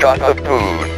shot of food.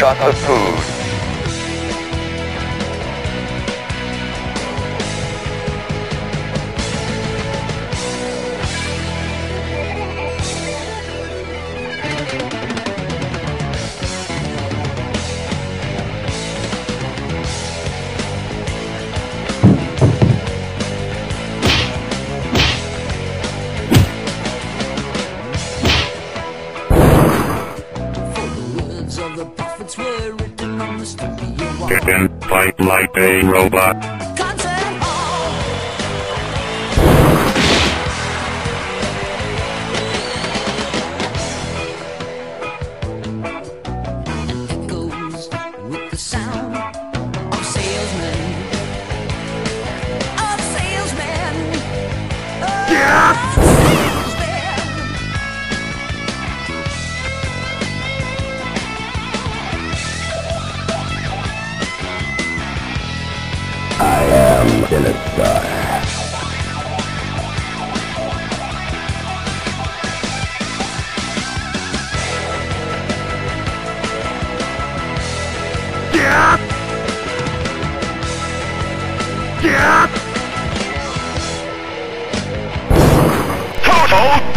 got the food. it and fight like a robot. It goes with the sound. sinister. Total